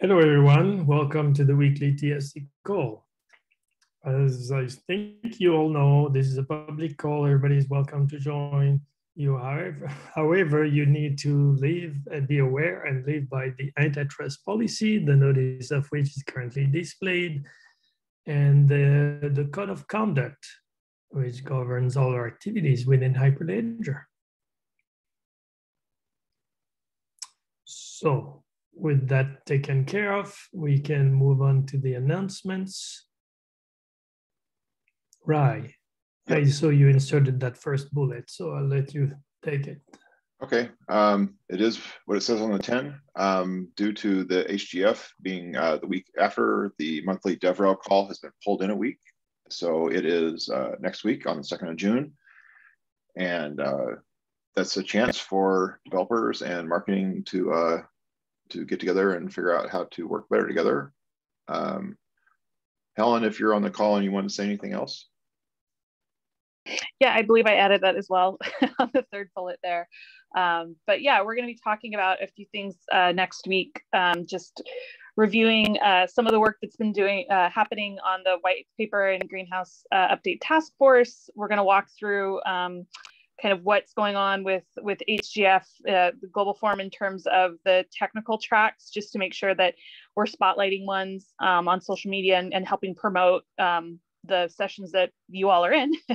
Hello, everyone. Welcome to the weekly TSC call. As I think you all know, this is a public call. Everybody is welcome to join. You, however, however, you need to live and uh, be aware and live by the antitrust policy, the notice of which is currently displayed, and the, the code of conduct, which governs all our activities within Hyperledger. So with that taken care of, we can move on to the announcements. Right. I saw you inserted that first bullet, so I'll let you take it. Okay, um, it is what it says on the 10. Um, due to the HGF being uh, the week after, the monthly DevRel call has been pulled in a week. So it is uh, next week on the 2nd of June. And uh, that's a chance for developers and marketing to uh, to get together and figure out how to work better together. Um, Helen, if you're on the call and you want to say anything else. Yeah, I believe I added that as well on the third bullet there. Um, but yeah, we're going to be talking about a few things uh, next week. Um, just reviewing uh, some of the work that's been doing uh, happening on the white paper and greenhouse uh, update task force. We're going to walk through um, kind of what's going on with with HGF, uh, the Global Forum, in terms of the technical tracks, just to make sure that we're spotlighting ones um, on social media and, and helping promote um, the sessions that you all are in.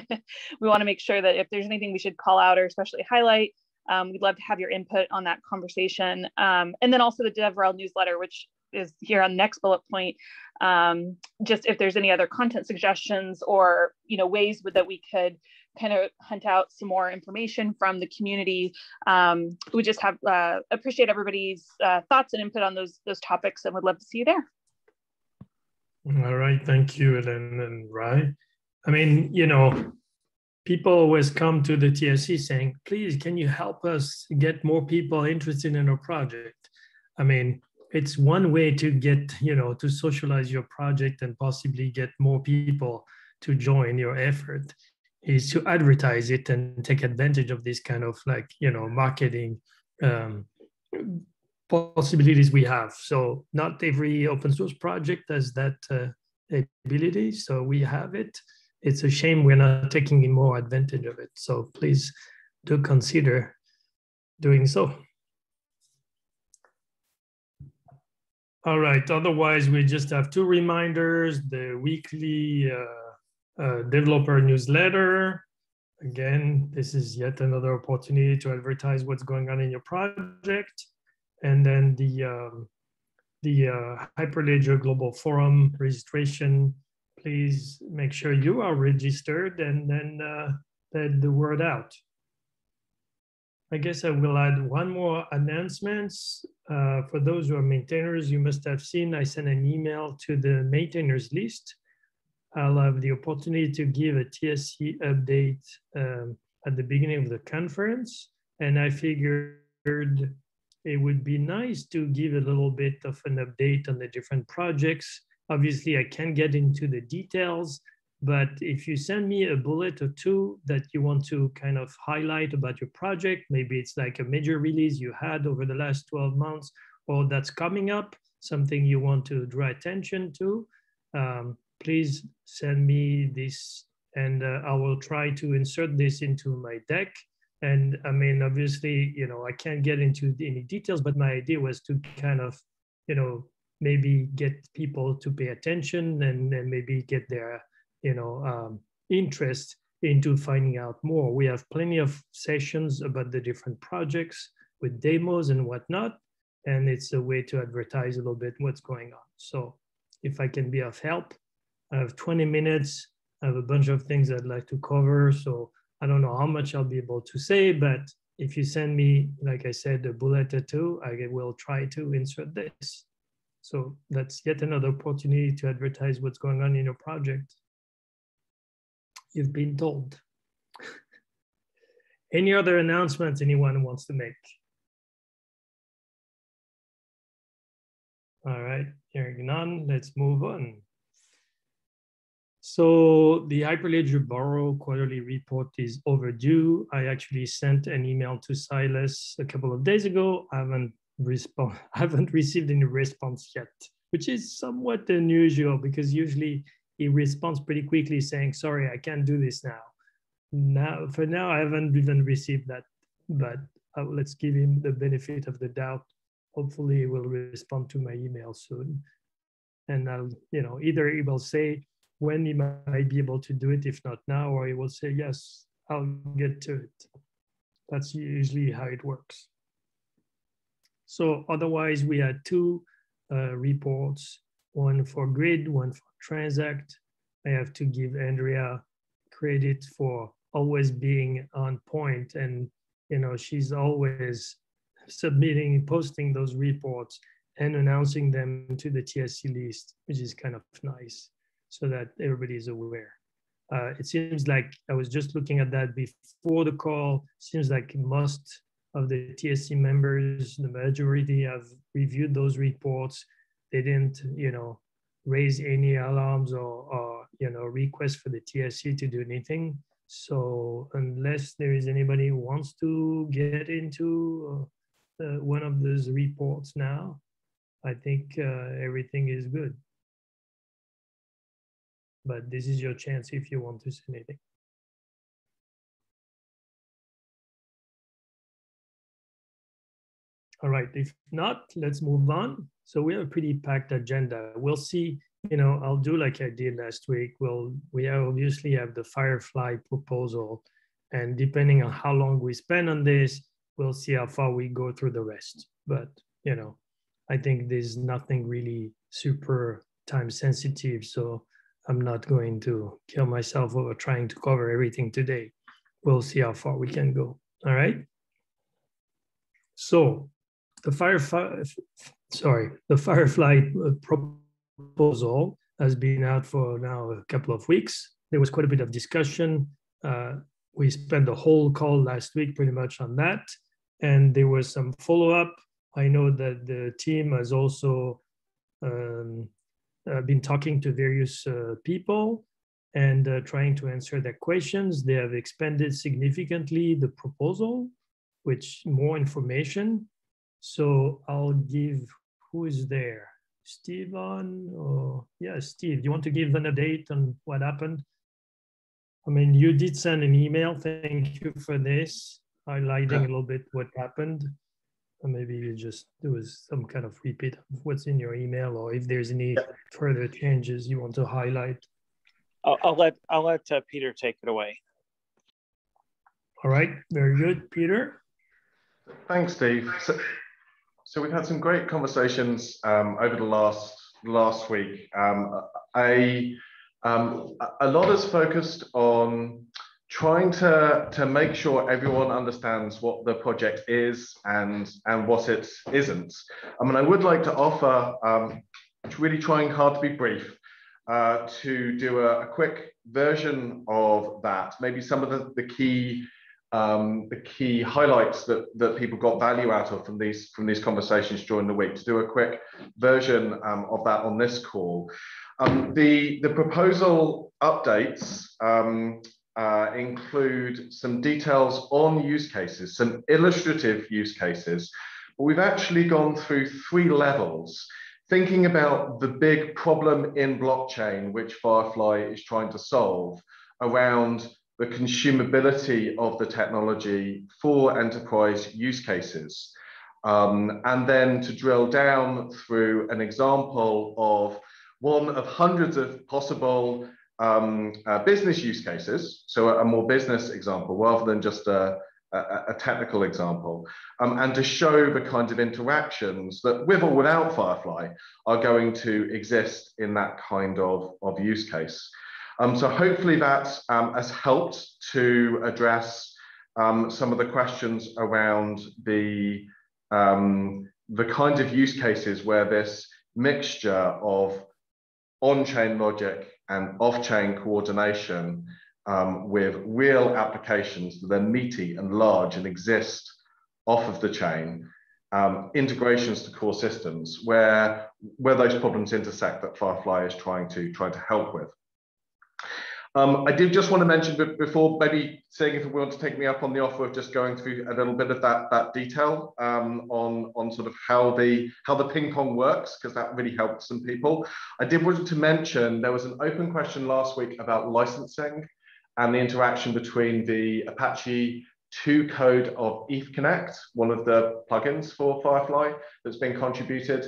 we want to make sure that if there's anything we should call out or especially highlight, um, we'd love to have your input on that conversation. Um, and then also the DevRel newsletter, which is here on the next bullet point. Um, just if there's any other content suggestions or you know ways that we could kind of hunt out some more information from the community. Um, we just have uh, appreciate everybody's uh, thoughts and input on those those topics, and would love to see you there. All right, thank you, Ellen and Ry. I mean, you know, people always come to the TSC saying, "Please, can you help us get more people interested in our project?" I mean, it's one way to get you know to socialize your project and possibly get more people to join your effort is to advertise it and take advantage of this kind of like you know marketing um, possibilities we have. So not every open source project has that uh, ability so we have it. It's a shame we're not taking more advantage of it. So please do consider doing so. All right otherwise we just have two reminders the weekly uh, developer newsletter. Again, this is yet another opportunity to advertise what's going on in your project. And then the, um, the uh, Hyperledger Global Forum registration, please make sure you are registered and then uh, let the word out. I guess I will add one more announcements. Uh, for those who are maintainers, you must have seen I sent an email to the maintainers list I'll have the opportunity to give a TSC update um, at the beginning of the conference. And I figured it would be nice to give a little bit of an update on the different projects. Obviously, I can't get into the details, but if you send me a bullet or two that you want to kind of highlight about your project, maybe it's like a major release you had over the last 12 months, or that's coming up, something you want to draw attention to, um, please send me this and uh, I will try to insert this into my deck. And I mean, obviously, you know, I can't get into any details, but my idea was to kind of, you know, maybe get people to pay attention and, and maybe get their, you know, um, interest into finding out more. We have plenty of sessions about the different projects with demos and whatnot. And it's a way to advertise a little bit what's going on. So if I can be of help, I have 20 minutes. I have a bunch of things I'd like to cover. So I don't know how much I'll be able to say, but if you send me, like I said, a bullet or two, I will try to insert this. So that's yet another opportunity to advertise what's going on in your project. You've been told. Any other announcements anyone wants to make? All right, hearing none, let's move on. So the Hyperledger Burrow quarterly report is overdue. I actually sent an email to Silas a couple of days ago. I haven't haven't received any response yet, which is somewhat unusual because usually he responds pretty quickly saying, sorry, I can't do this now. Now, for now, I haven't even received that, but uh, let's give him the benefit of the doubt. Hopefully he will respond to my email soon. And I'll, you know, either he will say when he might be able to do it, if not now, or he will say, yes, I'll get to it. That's usually how it works. So otherwise we had two uh, reports, one for grid, one for transact. I have to give Andrea credit for always being on point and you know she's always submitting posting those reports and announcing them to the tsc list which is kind of nice so that everybody is aware. Uh, it seems like i was just looking at that before the call seems like most of the tsc members the majority have reviewed those reports. They didn't you know raise any alarms or, or you know request for the tsc to do anything. So unless there is anybody who wants to get into uh, one of those reports now, I think uh, everything is good. But this is your chance if you want to say anything. All right, if not, let's move on. So we have a pretty packed agenda. We'll see you know, I'll do like I did last week. Well, we obviously have the Firefly proposal, and depending on how long we spend on this, we'll see how far we go through the rest. But you know, I think there's nothing really super time sensitive, so I'm not going to kill myself over trying to cover everything today. We'll see how far we can go. All right. So the Firefly, sorry, the Firefly proposal proposal has been out for now a couple of weeks. There was quite a bit of discussion. Uh, we spent the whole call last week pretty much on that. And there was some follow up. I know that the team has also um, uh, been talking to various uh, people and uh, trying to answer their questions. They have expanded significantly the proposal, which more information. So I'll give who is there. Stephen or yeah, Steve, do you want to give an update on what happened? I mean, you did send an email. Thank you for this, highlighting a little bit what happened. Or maybe you just do was some kind of repeat of what's in your email, or if there's any yeah. further changes you want to highlight. I'll, I'll let I'll let uh, Peter take it away. All right, very good, Peter. Thanks, Steve. So, so we've had some great conversations um, over the last last week. Um, a, um, a lot is focused on trying to, to make sure everyone understands what the project is and, and what it isn't. I mean, I would like to offer, um, really trying hard to be brief, uh, to do a, a, quick version of that, maybe some of the, the key um, the key highlights that, that people got value out of from these from these conversations during the week to do a quick version um, of that on this call. Um, the, the proposal updates um, uh, include some details on use cases, some illustrative use cases, but we've actually gone through three levels thinking about the big problem in blockchain which Firefly is trying to solve around the consumability of the technology for enterprise use cases. Um, and then to drill down through an example of one of hundreds of possible um, uh, business use cases, so a, a, more business example rather than just a, a, a technical example, um, and to show the kind of interactions that with or without Firefly are going to exist in that kind of, of use case. Um, so hopefully that um, has helped to address um, some of the questions around the, um, the kinds of use cases where this mixture of on-chain logic and off-chain coordination um, with real applications that are meaty and large and exist off of the chain, um, integrations to core systems where, where those problems intersect that Firefly is trying to, trying to help with. Um, I did just want to mention before maybe saying if you want to take me up on the offer of just going through a little bit of that that detail um, on on sort of how the how the ping pong works because that really helped some people. I did want to mention there was an open question last week about licensing and the interaction between the Apache 2 code of EthConnect, one of the plugins for Firefly that's been contributed,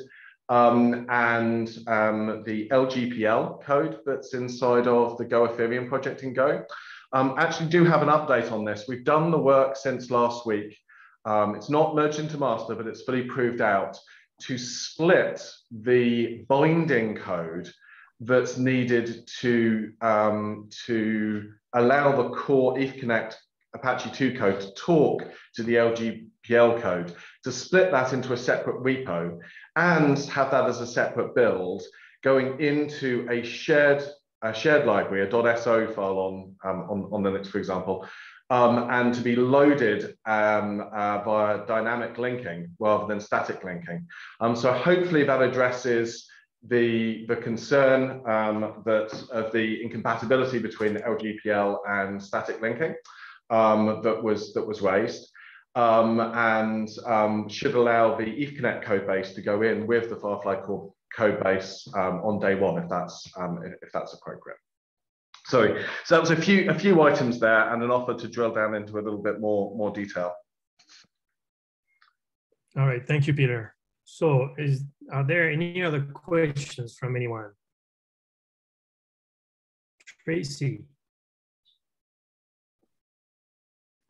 um, and um, the LGPL code that's inside of the Go Ethereum project in Go. Um, actually do have an update on this. We've done the work since last week. Um, it's not merged into master, but it's fully proved out to split the binding code that's needed to, um, to allow the core EthConnect Apache 2 code to talk to the LGPL code, to split that into a separate repo and have that as a separate build going into a shared a shared library, a .so file on, um, on, on Linux, for example, um, and to be loaded um, uh, via dynamic linking rather than static linking. Um, so hopefully that addresses the, the concern um, that of the incompatibility between LGPL and static linking um, that was that was raised, um, and um, should allow the EthConnect code base to go in with the Firefly core code base um, on day one if that's um, if that's appropriate. So, so that was a few a few items there and an offer to drill down into a little bit more more detail. All right, thank you, Peter. So, is are there any other questions from anyone? Tracy.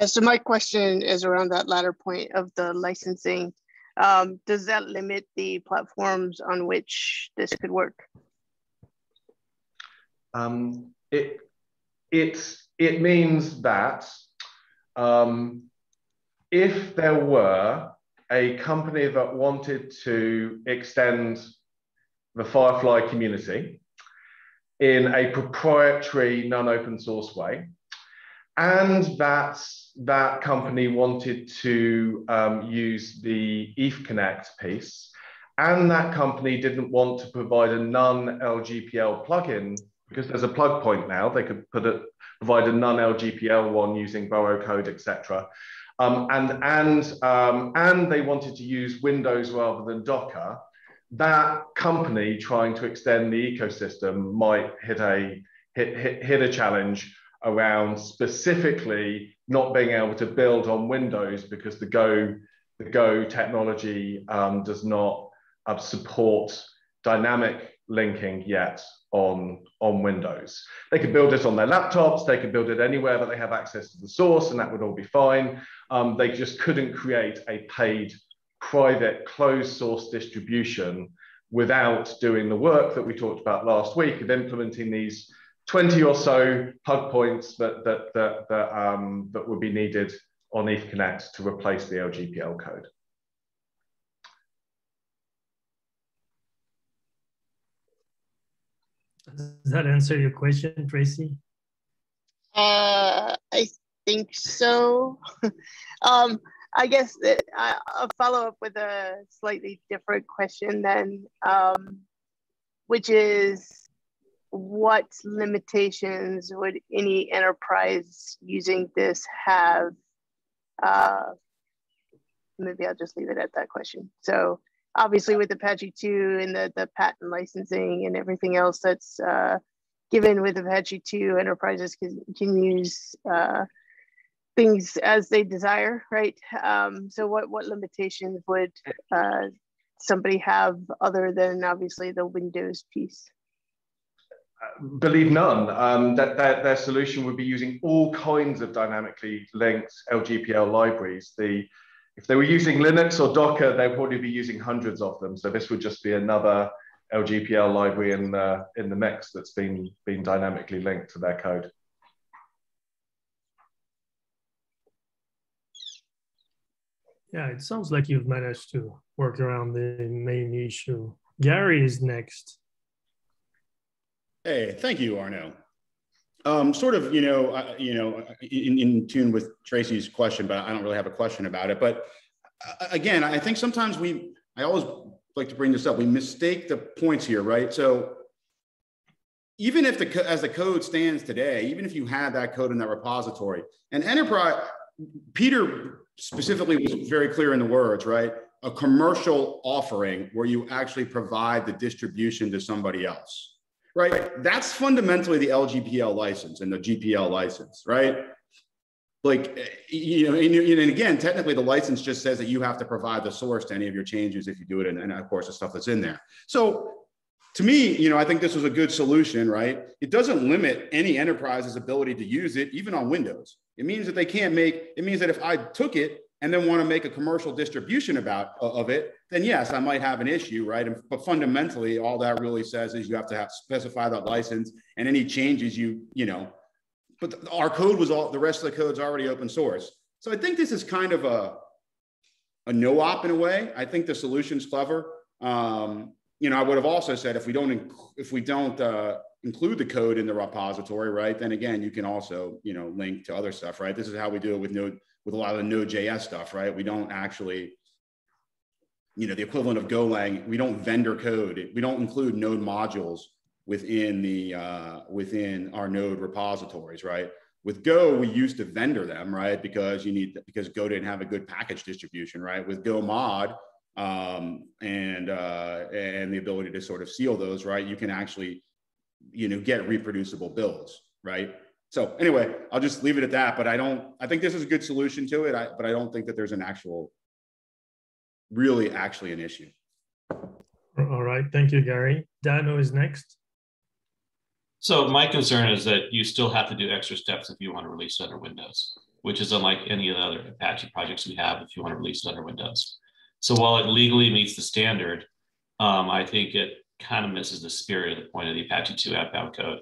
So my question is around that latter point of the licensing. Um, does that limit the platforms on which this could work? Um, it, it, it means that um, if there were a company that wanted to extend the Firefly community in a proprietary non-open source way, and that that company wanted to um, use the EthConnect piece, and that company didn't want to provide a non-LGPL plugin because there's a plug point now. They could put it, provide a non-LGPL one using Burrow code, etc. Um, and and um, and they wanted to use Windows rather than Docker. That company trying to extend the ecosystem might hit a hit, hit, hit a challenge around specifically not being able to build on Windows because the Go the Go technology um, does not uh, support dynamic linking yet on, on Windows. They could build it on their laptops, they could build it anywhere that they have access to the source, and that would all be fine. Um, they just couldn't create a paid private closed source distribution without doing the work that we talked about last week of implementing these 20 or so plug points that, that, that, that, um, that would be needed on EthConnect to replace the LGPL code. Does that answer your question, Tracy? Uh, I think so. um, I guess that I, will follow up with a slightly different question then, um, which is what limitations would any enterprise using this have? Uh, maybe I'll just leave it at that question. So obviously with Apache 2 and the, the patent licensing and everything else that's uh, given with Apache 2, enterprises can, can use uh, things as they desire, right? Um, so what, what limitations would uh, somebody have other than obviously the Windows piece? Believe none. Um, that, that their solution would be using all kinds of dynamically linked LGPL libraries. The if they were using Linux or Docker, they'd probably be using hundreds of them. So this would just be another LGPL library in the in the mix that's been been dynamically linked to their code. Yeah, it sounds like you've managed to work around the main issue. Gary is next. Hey, thank you, Arnaud. Um, sort of, you know, uh, you know, in, in, tune with Tracy's question, but I don't really have a question about it. But uh, again, I think sometimes we, I always like to bring this up. We mistake the points here, right? So even if the as the code stands today, even if you had that code in that repository, and enterprise, Peter specifically was very clear in the words, right? A commercial offering where you actually provide the distribution to somebody else, right? That's fundamentally the LGPL license and the GPL license, right? Like, eh, you know, and, and again, technically the license just says that you have to provide the source to any of your changes if you do it, and, and of course the stuff that's in there. So to me, you know, I think this was a good solution, right? It doesn't limit any enterprise's ability to use it, even on Windows. It means that they can't make, it means that if I took it and then want to make a commercial distribution about of it, then yes, I might have an issue, right? But fundamentally, all that really says is you have to have specify that license and any changes you, you know, but our code was all, the rest of the code's already open source. So I think this is kind of a, a no-op in a way. I think the solution's clever. Um, you know, I would have also said if we don't if we don't uh, include the code in the repository, right? Then again, you can also you know link to other stuff, right? This is how we do it with Node with a lot of the Node.js stuff, right? We don't actually, you know, the equivalent of Golang. We don't vendor code. We don't include Node modules within the uh, within our Node repositories, right? With Go, we used to vendor them, right? Because you need because Go didn't have a good package distribution, right? With Go mod um, and uh, and the ability to sort of seal those, right? You can actually, you know, get reproducible builds, right? So anyway, I'll just leave it at that. But I don't. I think this is a good solution to it. I, but I don't think that there's an actual, really, actually an issue. All right. Thank you, Gary. Danno is next. So my concern is that you still have to do extra steps if you want to release it under Windows, which is unlike any of the other Apache projects we have if you want to release it under Windows. So while it legally meets the standard, um, I think it kind of misses the spirit of the point of the Apache 2 outbound code.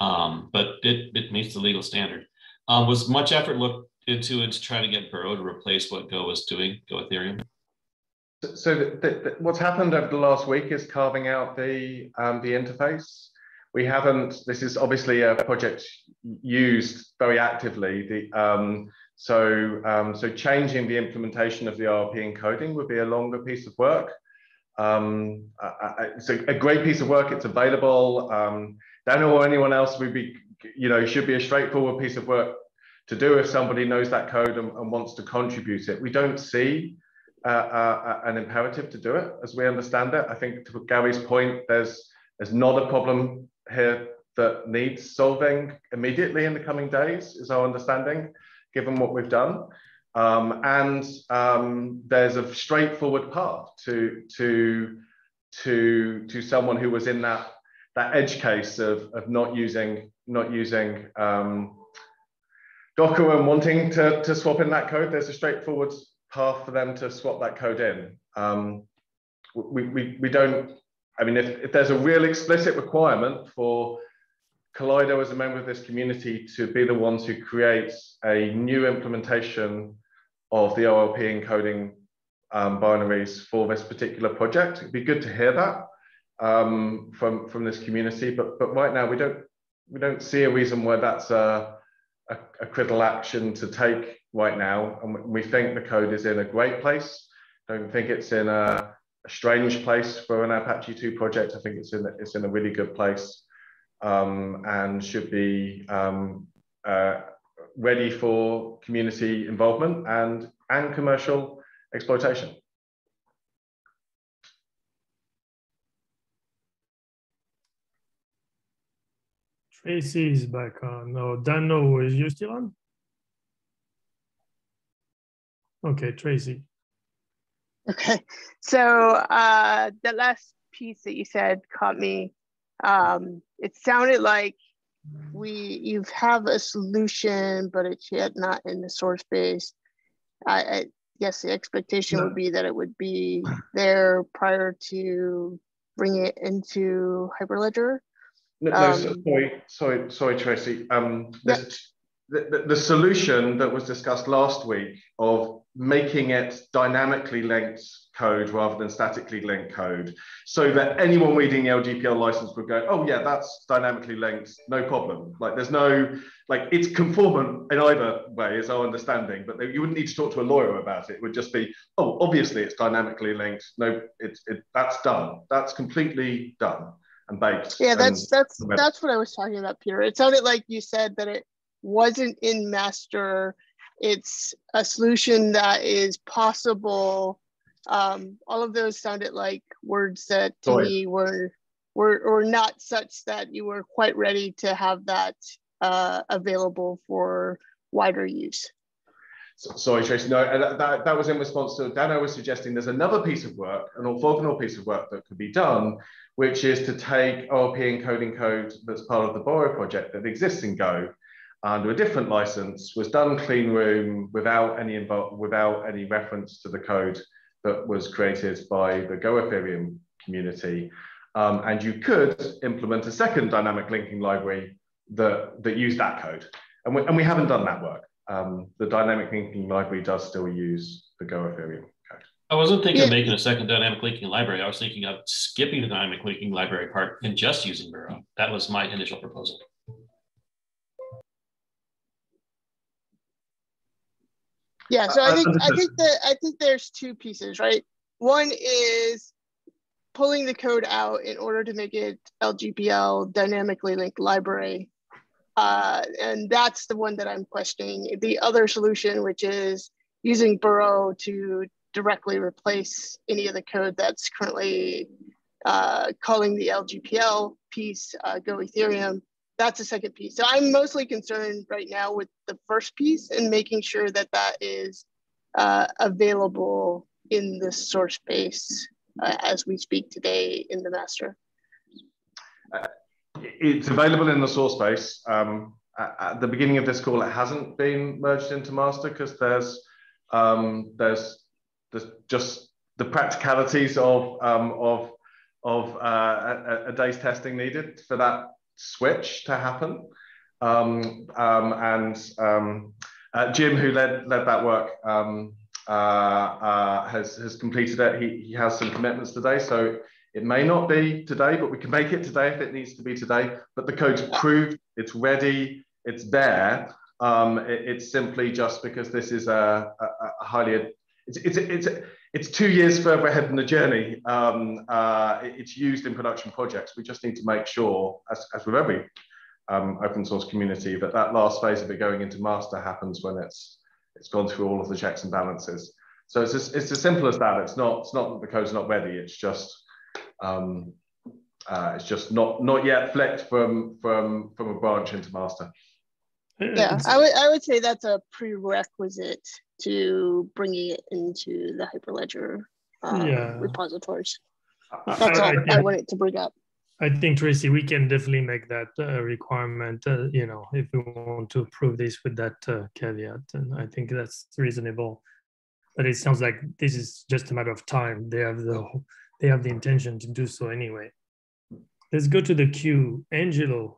Um, but it, it meets the legal standard. Um, was much effort looked into it to try to get Burrow to replace what Go was doing, Go Ethereum? So the, the, what's happened over the last week is carving out the um, the interface. We haven't. This is obviously a project used very actively. The um, so, um, so changing the implementation of the RLP encoding would be a longer piece of work. Um, I, I, it's a, a, great piece of work. It's available. Um, Daniel or anyone else would be, you know, should be a straightforward piece of work to do if somebody knows that code and, and wants to contribute it. We don't see uh, uh, an imperative to do it as we understand it. I think to Gary's point, there's there's not a problem here that needs solving immediately in the coming days, is our understanding given what we've done. Um, and um, there's a straightforward path to, to, to, to someone who was in that, that edge case of, of not using, not using um, Docker and wanting to, to swap in that code. There's a straightforward path for them to swap that code in. Um, we, we, we don't, I mean, if, if there's a real explicit requirement for Kaleido as a member of this community to be the ones who create a new implementation of the RLP encoding um, binaries for this particular project. It'd be good to hear that um, from, from this community, but, but right now we don't, we don't see a reason why that's a, a, a critical action to take right now. And we think the code is in a great place. Don't think it's in a, a strange place for an Apache 2 project. I think it's in, it's in a really good place um, and should be um, uh, ready for community involvement and, and commercial exploitation. Tracy is back on. No, Danno, is you still on? Okay, Tracy. Okay, so uh, the last piece that you said caught me um, it sounded like we you have a solution, but it's yet not in the source base. I, I guess the expectation would be that it would be there prior to bring it into Hyperledger. No, no um, sorry, sorry, sorry, Tracy. Um, yeah the, the, solution that was discussed last week of making it dynamically linked code rather than statically linked code so that anyone reading the LGPL license would go, oh yeah, that's dynamically linked, no problem. Like there's no, like it's conformant in either way is our understanding, but you wouldn't need to talk to a lawyer about it. It would just be, oh, obviously it's dynamically linked. No, it's, it, that's done. That's completely done. And baked. Yeah, that's that's that's what I was talking about, Peter. It sounded like you said that it wasn't in master. It's a solution that is possible. Um, all of those sounded like words that to Sorry. me were were or not such that you were quite ready to have that uh, available for wider use. So- Sorry, Tracy. No, uh, that, that, that was in response to Danno was suggesting there's another piece of work, an orthogonal piece of work that could be done, which is to take RLP encoding code that's part of the Burrow project that exists in Go under a different license, was done clean room without any without any reference to the code that was created by the Go Ethereum community. Um, and you could implement a second dynamic linking library that, that used that code. And we, and we haven't done that work. Um, the dynamic linking library does still use the Go Ethereum. I wasn't thinking of making a second dynamic linking library. I was thinking of skipping the dynamic linking library part and just using Burrow. That was my initial proposal. Yeah, so I think I think that I think there's two pieces, right? One is pulling the code out in order to make it LGPL dynamically linked library. Uh, and that's the one that I'm questioning. The other solution, which is using Burrow to directly replace any of the code that's currently uh, calling the LGPL piece uh, Go Ethereum, that's the second piece. So I'm mostly concerned right now with the first piece and making sure that that is uh, available in the source base uh, as we speak today in the master. It's available in the source base. Um, at, at the beginning of this call, it hasn't been merged into master because there's um, there's there's just the practicalities of um, of of uh, a, a day's testing needed for that switch to happen. Um, um, and um, uh, Jim, who led led that work, um, uh, uh, has has completed it. He, he has some commitments today, so it may not be today, but we can make it today if it needs to be today. But the code's proved, it's ready, it's there. Um, it- it's simply just because this is a, a, a highly it's it's it's it's two years further ahead in the journey. Um, uh, it's used in production projects. We just need to make sure, as, as with every um, open source community, that that last phase of it going into master happens when it's it's gone through all of the checks and balances. So it's as, it's as simple as that. It's not it's not that the code's not ready. It's just um, uh, it's just not not yet flicked from from from a branch into master. Yeah, I would I would say that's a prerequisite to bringing it into the Hyperledger uh, Yeah. repositories. That's I- all I- I wanted to bring up. I think Tracy, we can definitely make that uh, requirement. Uh, you know, if we want to approve this with that uh, caveat, and I think that's reasonable. But it sounds like this is just a matter of time. They have the they have the intention to do so anyway. Let's go to the queue. Angelo,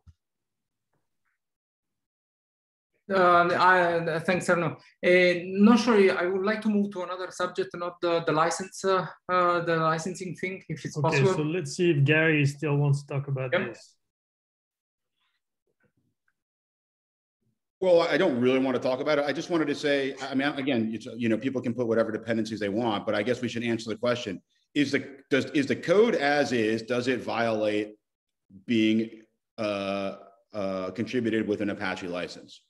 Uh, I, thanks, Arno. Uh, not sure. I would like to move to another subject, not the, the license, uh, uh, the licensing thing, if it's okay. possible. So let's see if Gary still wants to talk about Yep. this. Well, I don't really want to talk about it. I just wanted to say, I mean, again, it's, you know, people can put whatever dependencies they want, but I guess we should answer the question: Is the does is the code as is? Does it violate being uh, uh, contributed with an Apache license?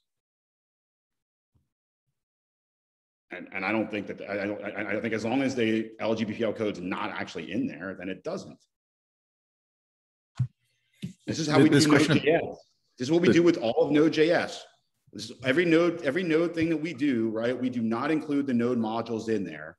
And, and I don't think that I I don't I, I think as long as the LGPL code's not actually in there, then it doesn't. This is how we This do question- Node.js. This is what we This- do with all of Node.js. This is every node, every node thing that we do, right? We do not include the node modules in there.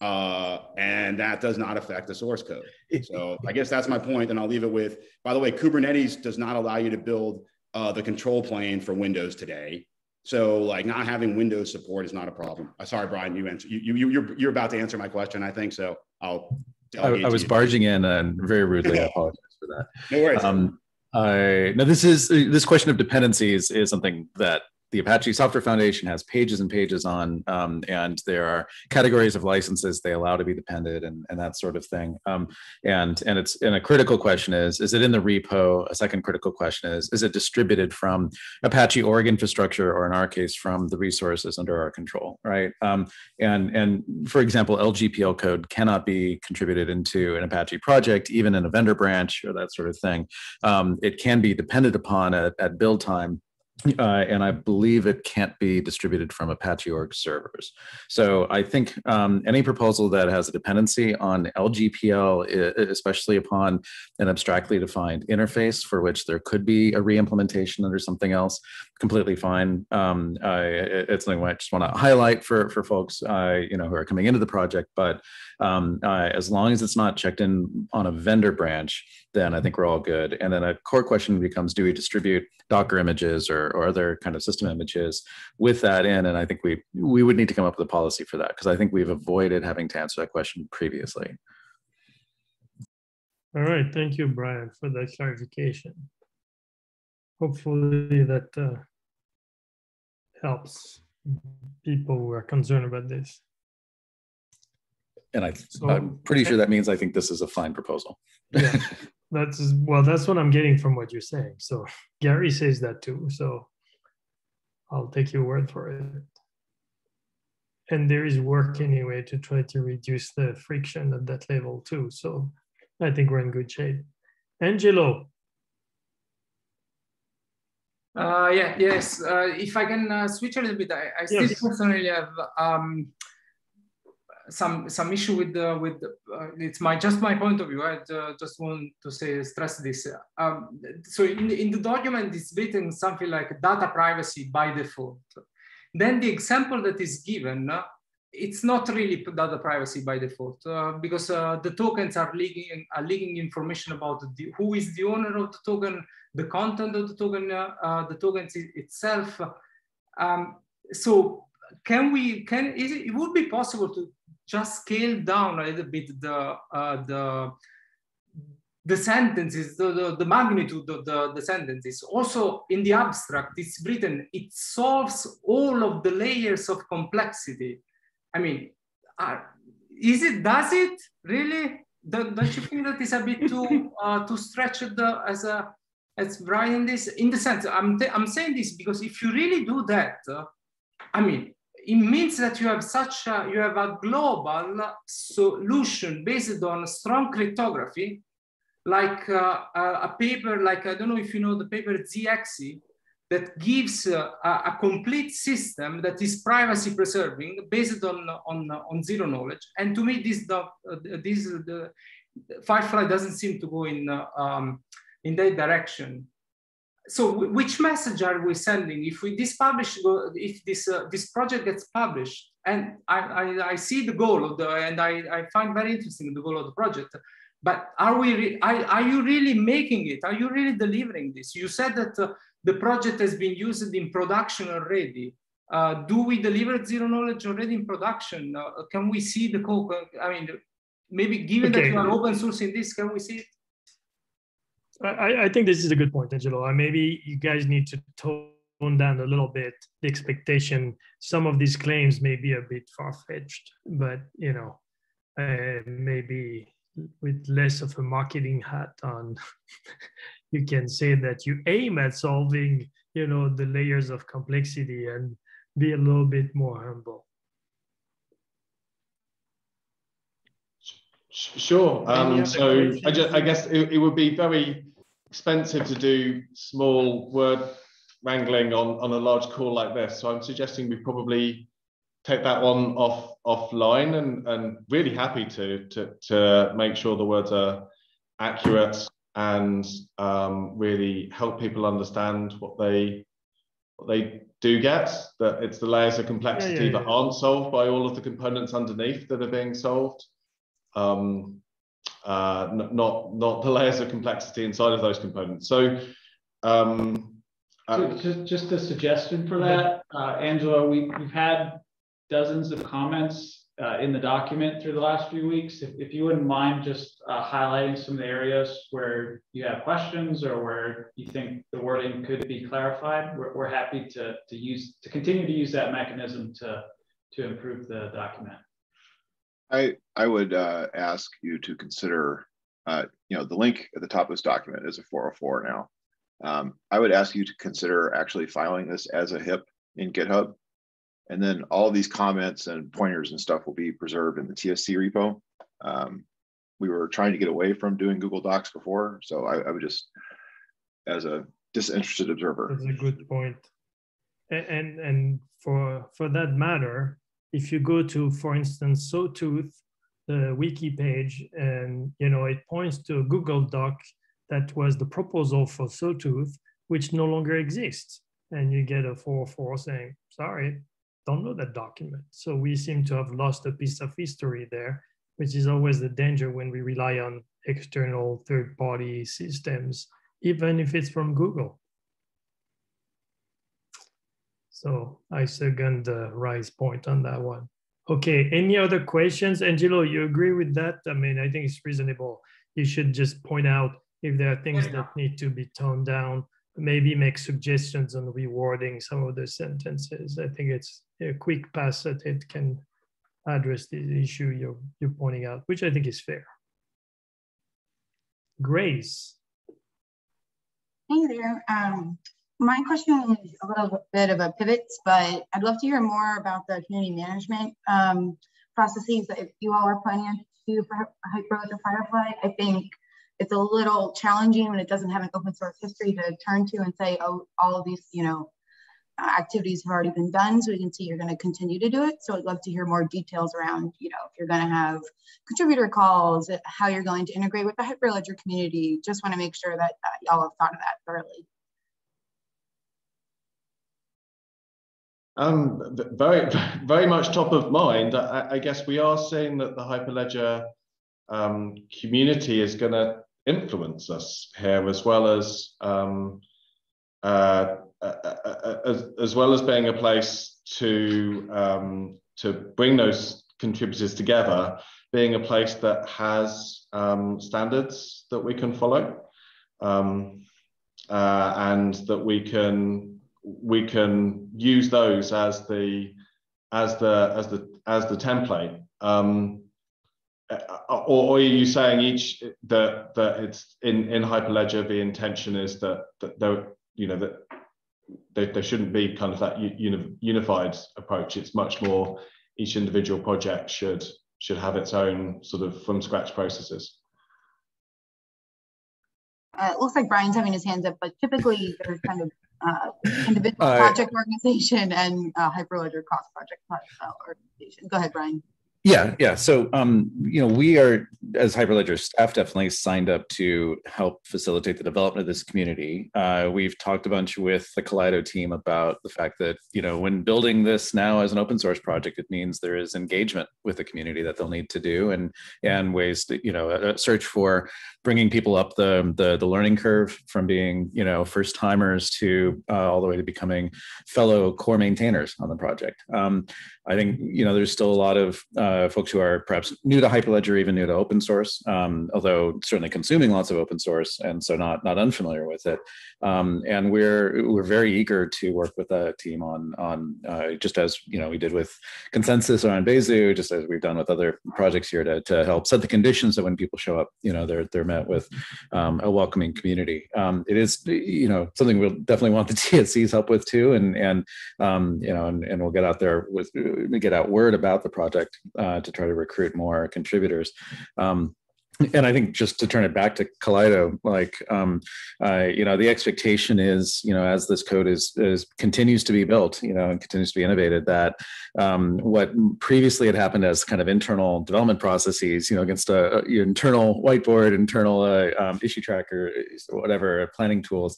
Uh, and that does not affect the source code. So I guess that's my point, and I'll leave it with, by the way, Kubernetes does not allow you to build uh, the control plane for Windows today. So like not having Windows support is not a problem. Uh, sorry, Brian, you answer, you, you, you're, you're about to answer my question, I think, so I'll. I, I was you. barging in and very rudely. I apologize for that. No worries. Um, I now this is this question of dependencies is something that the Apache Software Foundation has pages and pages on, um, and there are categories of licenses they allow to be depended and, and that sort of thing. Um, and and it's and a critical question is is it in the repo? A second critical question is is it distributed from Apache org infrastructure or in our case from the resources under our control, right? Um, and and for example, LGPL code cannot be contributed into an Apache project, even in a vendor branch or that sort of thing. Um, it can be depended upon at, at build time uh, and I believe it can't be distributed from Apache org servers. So I think um, any proposal that has a dependency on LGPL, especially upon an abstractly defined interface for which there could be a re-implementation under something else, completely fine. Um, I, it's something I just want to highlight for for folks, uh, you know, who are coming into the project. But um, uh, as long as it's not checked in on a vendor branch, then I think we're all good. And then a core question becomes: Do we distribute Docker images or, or other kind of system images with that in? And I think we we would need to come up with a policy for that because I think we've avoided having to answer that question previously. All right, thank you, Brian, for that clarification hopefully that uh, helps people who are concerned about this. And I, so, I'm pretty sure that means I think this is a fine proposal. yeah, that's well, that's what I'm getting from what you're saying. So Gary says that too. So I'll take your word for it. And there is work anyway to try to reduce the friction at that level too. So I think we're in good shape. Angelo, uh, yeah, yes. Uh, if I can uh, switch a little bit, I, I still personally have um, some some issue with the with the, uh, it's my just my point of view. I uh, just want to say stress this. Um, so in the, in the document, it's written something like data privacy by default. Then the example that is given it's not really data privacy by default uh, because uh, the tokens are leaking, are leaking information about the, who is the owner of the token, the content of the token, uh, uh the tokens itself. Um, so can we, can, it, it, would be possible to just scale down a little bit the, uh, the, the sentences, the, the, the, magnitude of the, the sentences. Also in the abstract, it's written, it solves all of the layers of complexity I mean, uh, is it, does it really? Don't, don't you think that is a bit too, uh, too stretched the, as a, as Brian this, in the sense, I'm, I'm saying this because if you really do that, uh, I mean, it means that you have such a, you have a global solution based on strong cryptography, like uh, a, paper, like I don't know if you know the paper ZEXE, that gives uh, a, a, complete system that is privacy preserving based on, on, on zero knowledge. And to me, this, the, uh, this the Firefly doesn't seem to go in, uh, um, in that direction. So which message are we sending if we this publish if this uh, this project gets published and I, I, I, see the goal of the and I, I find very interesting the goal of the project but are we are, are you really making it are you really delivering this you said that uh, the project has been used in production already. Uh, do we deliver zero knowledge already in production? Uh, can we see the code? I mean, maybe given okay. that you are open sourcing this, can we see it? I, I think this is a good point, Angelo. Maybe you guys need to tone down a little bit the expectation. Some of these claims may be a bit far-fetched, but you know, uh, maybe with less of a marketing hat on you can say that you aim at solving you know the layers of complexity and be a little bit more humble sure. Um, so I, just, I guess it, it, would be very expensive to do small word wrangling on, on a large call like this. So i'm suggesting we probably take that one off offline and and really happy to to to make sure the words are accurate and um, really help people understand what they what they do get that it's the layers of complexity yeah, yeah, yeah. that aren't solved by all of the components underneath that are being solved um, uh, not not the layers of complexity inside of those components so um, uh, just, just a suggestion for that uh, angelo we, we've had dozens of comments uh, in the document through the last few weeks. If, if you wouldn't mind just uh, highlighting some of the areas where you have questions or where you think the wording could be clarified, we're, we're happy to, to use to continue to use that mechanism to, to improve the document. I, I would uh, ask you to consider, uh, you know, the link at the top of this document is a 404 now. Um, I would ask you to consider actually filing this as a HIP in GitHub and then all these comments and pointers and stuff will be preserved in the TSC repo. Um, we were trying to get away from doing Google Docs before, so I, I would just, as a disinterested observer. That's a good point. And, and for, for that matter, if you go to, for instance, Sawtooth, the wiki page, and you know it points to a Google Doc that was the proposal for Sawtooth, which no longer exists. And you get a 404 saying, sorry, don't know that document. So we seem to have lost a piece of history there, which is always the danger when we rely on external third-party systems, even if it's from Google. So I second the Ry's point on that one. Okay, any other questions? Angelo, you agree with that? I mean, I think it's reasonable. You should just point out if there are things that need to be toned down maybe make suggestions on rewording some of the sentences. I think it's a quick pass that it can address the issue you're, you're pointing out, which I think is fair. Grace. Hey there. Um, my question is a little bit of a pivot, but I'd love to hear more about the community management um, processes that you all are planning to do for Hyperledger Firefly. I think it's a little challenging when it doesn't have an open source history to turn to and say, oh, all of these, you know, activities have already been done. So we can see you're going to continue to do it. So I'd love to hear more details around, you know, if you're going to have contributor calls, how you're going to integrate with the Hyperledger community. Just want to make sure that uh, y'all have thought of that thoroughly. Um, very, very much top of mind. I, I guess we are seeing that the Hyperledger um, community is going to influence us here as well as um, uh, uh, uh, uh, as, as, well as being a place to um, to bring those contributors together, being a place that has um, standards that we can follow, um, uh, and that we can we can use those as the as the as the as the template. Um, uh, or, are you saying each that that it's in in hyperledger the intention is that that there you know that there, there shouldn't be kind of that uni, unified approach it's much more each individual project should should have its own sort of from scratch processes uh, it looks like brian's having his hands up but typically there's kind of uh, individual uh, project organization and uh, hyperledger cost project uh, organization. Go ahead brian yeah, yeah. So, um, you know, we are as Hyperledger staff definitely signed up to help facilitate the development of this community. Uh, we've talked a bunch with the Kaleido team about the fact that you know when building this now as an open source project, it means there is engagement with the community that they'll need to do, and and ways to you know search for bringing people up the the, the learning curve from being you know first timers to uh, all the way to becoming fellow core maintainers on the project. Um, I think you know there's still a lot of uh, folks who are perhaps new to Hyperledger, even new to open source, um, although certainly consuming lots of open source, and so not not unfamiliar with it. Um, and we're we're very eager to work with the team on on uh, just as you know we did with ConsenSys on Besu, just as we've done with other projects here to, to help set the conditions that when people show up, you know they're they're met with um, a welcoming community. Um, it is you know something we'll definitely want the TSC's help with too, and and um, you know and, and we'll get out there with get out word about the project uh, to try to recruit more contributors. Um, and I think just to turn it back to Kaleido, like um, uh, you know, the expectation is, you know, as this code is is continues to be built, you know, and continues to be innovated, that um, what previously had happened as kind of internal development processes, you know, against a, a internal whiteboard, internal uh, um, issue tracker, whatever planning tools,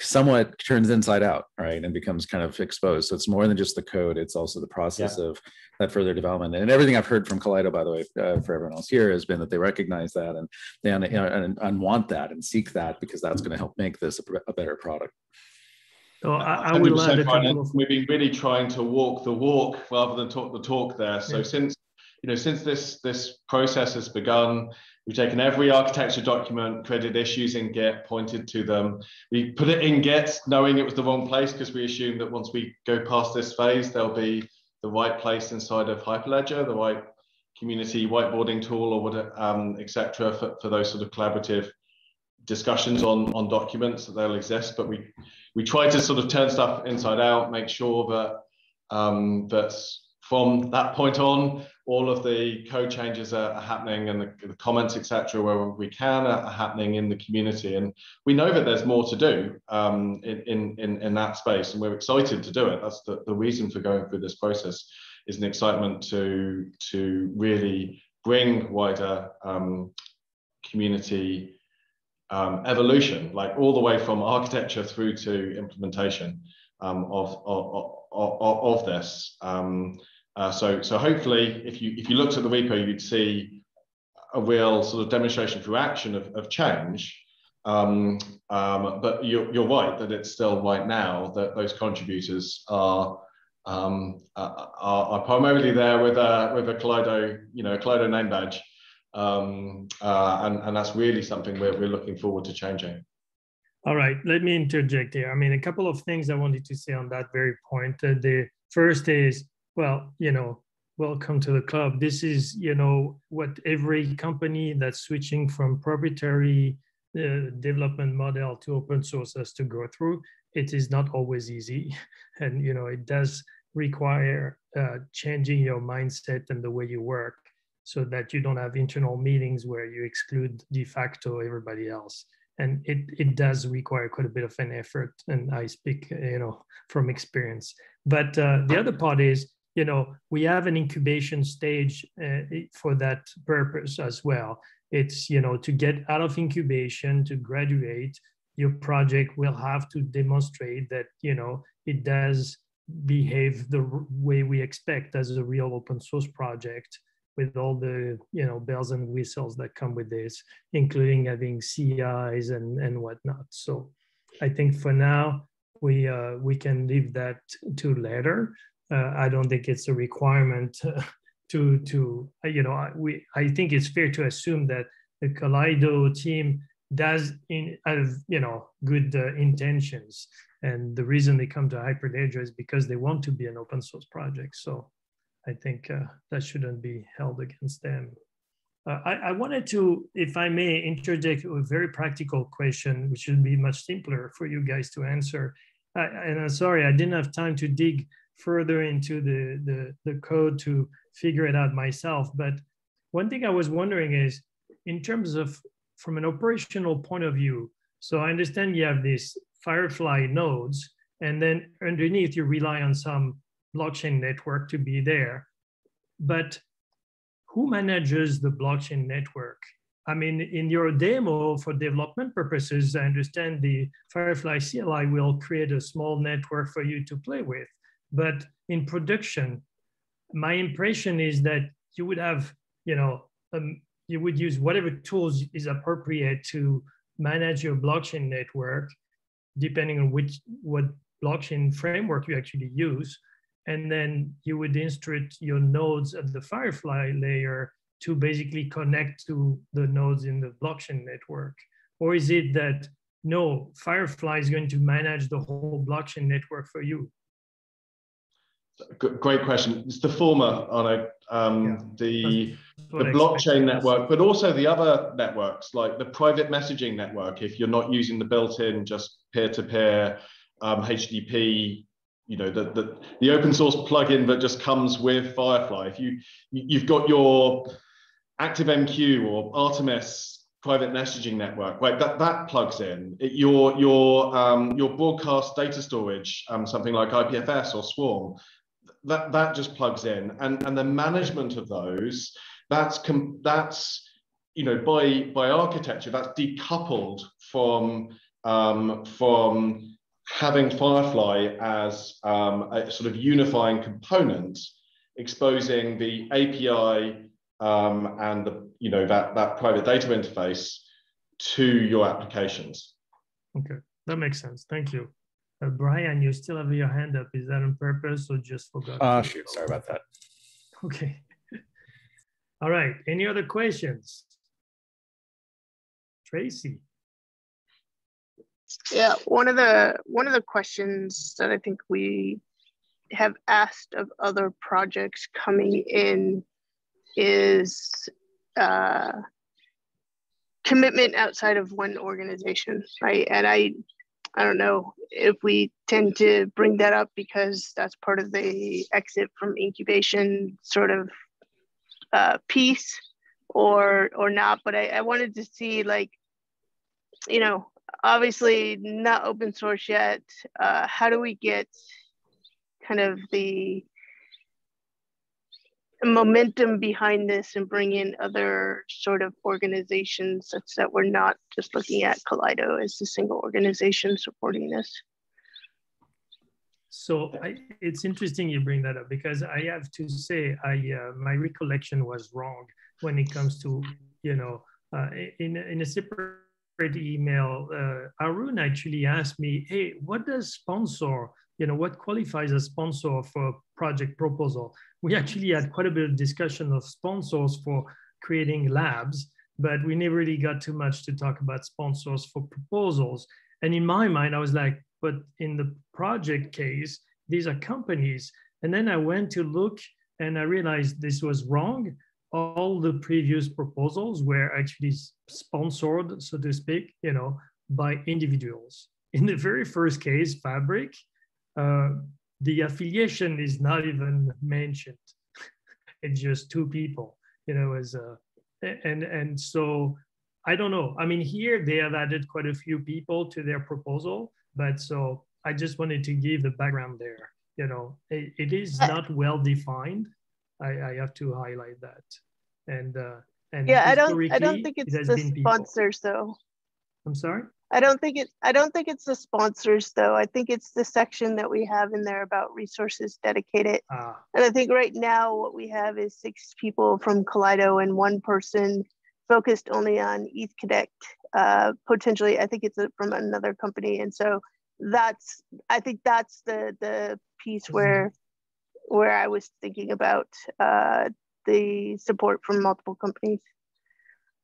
somewhat turns inside out, right, and becomes kind of exposed. So it's more than just the code; it's also the process yeah. of that further development. And everything I've heard from Kaleido, by the way, uh, for everyone else here, has been that they recognize that and and, and, and want that and seek that because that's going to help make this a, a better product. So I, I will add a couple of... We've been really trying to walk the walk rather than talk the talk there. So yeah. since you know, since this this process has begun, we've taken every architecture document, created issues in Git, pointed to them. We put it in Git, knowing it was the wrong place because we assume that once we go past this phase, there'll be the right place inside of Hyperledger, the right community whiteboarding tool or what, um, etc. For, for those sort of collaborative discussions on on documents that they'll exist. But we we try to sort of turn stuff inside out, make sure that um, that from that point on, all of the code changes are, are happening and the, the comments, etc., where we can, are, happening in the community. And we know that there's more to do um, in, in, in that space, and we're excited to do it. That's the, the reason for going through this process is an excitement to, to really bring wider um, community um, evolution, like all the way from architecture through to implementation um, of, of, of, of, this. Um, uh, so, so hopefully, if you if you looked at the repo, you'd see a real sort of demonstration through action of, of change. Um, um, but you're, you're right that it's still right now that those contributors are um, are, are, primarily there with a with a Kaleido, you know, a Kaleido name badge, um, uh, and and that's really something we're we're looking forward to changing. All right, let me interject here. I mean, a couple of things I wanted to say on that very point. Uh, the first is well, you know, welcome to the club. This is, you know, what every company that's switching from proprietary uh, development model to open source has to go through. It is not always easy. And, you know, it does require uh, changing your mindset and the way you work so that you don't have internal meetings where you exclude de facto everybody else. And it, it does require quite a bit of an effort. And I speak, you know, from experience. But uh, the other part is you know, we have an incubation stage uh, for that purpose as well. It's, you know, to get out of incubation, to graduate, your project will have to demonstrate that, you know, it does behave the way we expect as a real open source project with all the you know bells and whistles that come with this, including having CIs and and whatnot. So I think for now we uh, we can leave that to later uh, I don't think it's a requirement to to you know we I think it's fair to assume that the Kaleido team does in have you know good uh, intentions and the reason they come to Hyperledger is because they want to be an open source project. So I think uh, that shouldn't be held against them. Uh, I, I, wanted to, if I may, interject a very practical question, which should be much simpler for you guys to answer. and I'm sorry, I didn't have time to dig further into the, the, the code to figure it out myself. But one thing I was wondering is in terms of from an operational point of view, so I understand you have these Firefly nodes, and then underneath you rely on some blockchain network to be there. But who manages the blockchain network? I mean, in your demo for development purposes, I understand the Firefly CLI will create a small network for you to play with. But in production, my impression is that you would have, you know, um, you would use whatever tools is appropriate to manage your blockchain network, depending on which what blockchain framework you actually use. And then you would instruct your nodes at the Firefly layer to basically connect to the nodes in the blockchain network? Or is it that no, Firefly is going to manage the whole blockchain network for you? Great question. It's the former, Arnaud. Um, yeah. The the blockchain network, but also the other networks like the private messaging network. If you're not using the built-in just peer-to-peer um, HTTP, you know the, the the open source plugin that just comes with Firefly. If you you've got your ActiveMQ or Artemis private messaging network, right? That that plugs in it, your your um, your broadcast data storage, um, something like IPFS or Swarm that that just plugs in and and the management of those that's com- that's you know by by architecture that's decoupled from um, from having Firefly as um, a sort of unifying component, exposing the API um, and the you know that that private data interface to your applications. Okay, that makes sense. Thank you. Uh, Brian, you still have your hand up. Is that on purpose or just forgot? Uh, shoot, sorry about that. Okay. All right, any other questions? Tracy. Yeah, one of the one of the questions that I think we have asked of other projects coming in is uh, commitment outside of one organization, right? And I, I don't know if we tend to bring that up because that's part of the exit from incubation sort of uh, piece, or or not. But I, I wanted to see like, you know, obviously not open source yet. Uh, how do we get kind of the momentum behind this and bring in other sort of organizations such that we're not just looking at Kaleido as a single organization supporting this. So I, it's interesting you bring that up because I have to say I uh, my recollection was wrong when it comes to you know uh, in in a separate email uh, Arun actually asked me hey what does sponsor you know what qualifies as sponsor for a project proposal we actually had quite a bit of discussion of sponsors for creating labs, but we never really got too much to talk about sponsors for proposals. And in my mind, I was like, but in the project case, these are companies. And then I went to look and I realized this was wrong. All the previous proposals were actually sponsored, so to speak, you know, by individuals. In the very first case, Fabric, uh, the affiliation is not even mentioned. it's just two people, you know, as a, and, and so I don't know. I mean, here they have added quite a few people to their proposal, but so I just wanted to give the background there. You know, it, it is not well defined. I, I have to highlight that. And uh, and yeah, I don't I don't think it's it the sponsors people. though. I'm sorry. I don't think it. I don't think it's the sponsors though. I think it's the section that we have in there about resources dedicated. Ah. And I think right now what we have is six people from Kaleido and one person focused only on ETH Connect. Uh, potentially, I think it's a, from another company. And so that's. I think that's the the piece mm-hmm. where where I was thinking about uh, the support from multiple companies.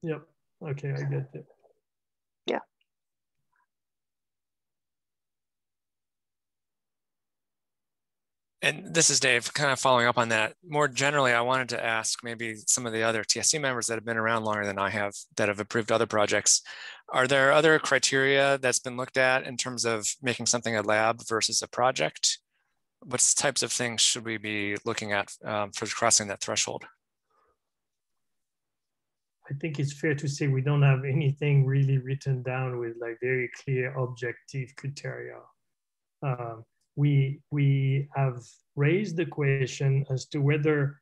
Yep. Okay, I get it. And this is Dave, kind of following up on that. More generally, I wanted to ask maybe some of the other TSC members that have been around longer than I have that have approved other projects. Are there other criteria that's been looked at in terms of making something a lab versus a project? What types of things should we be looking at um, for crossing that threshold? I think it's fair to say we don't have anything really written down with like very clear objective criteria. Um, we, we have raised the question as to whether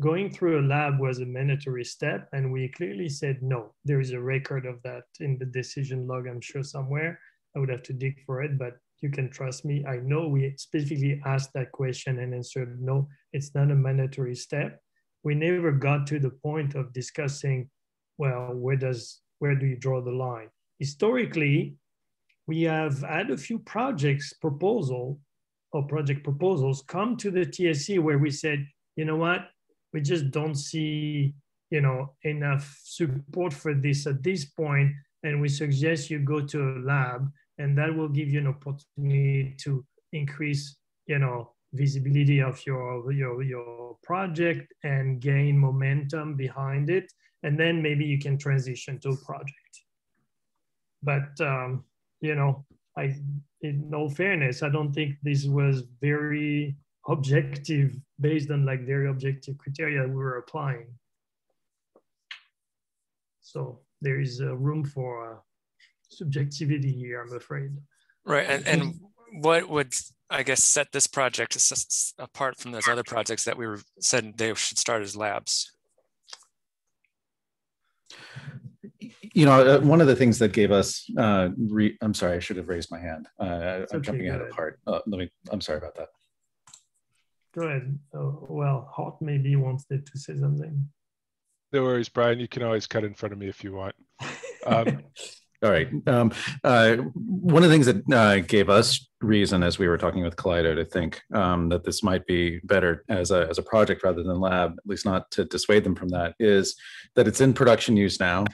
going through a lab was a mandatory step, and we clearly said no. There is a record of that in the decision log, I'm sure somewhere. I would have to dig for it, but you can trust me. I know we specifically asked that question and answered no, it's not a mandatory step. We never got to the point of discussing, well, where does where do you draw the line? Historically, we have had a few projects proposal or project proposals come to the TSC where we said, you know what, we just don't see, you know, enough support for this at this point, and we suggest you go to a lab, and that will give you an opportunity to increase, you know, visibility of your your your project and gain momentum behind it, and then maybe you can transition to a project. But um, you know, I, in all fairness, I don't think this was very objective based on like very objective criteria we were applying. So there is a room for uh, subjectivity here, I'm afraid. Right, and, and what would I guess set this project apart from those other projects that we were said they should start as labs? You know, uh, one of the things that gave us, uh, re, I'm sorry, I should have raised my hand. Uh, I'm jumping ahead of part. Uh, let me, I'm sorry about that. Go ahead. Oh, well, Hart maybe wanted to say something. No worries, Brian. You can always cut in front of me if you want. Um, All right. Um, uh, one of the things that uh, gave us reason as we were talking with Kaleido to think um, that this might be better as a, as a project rather than lab, at least not to dissuade them from that, is that it's in production use now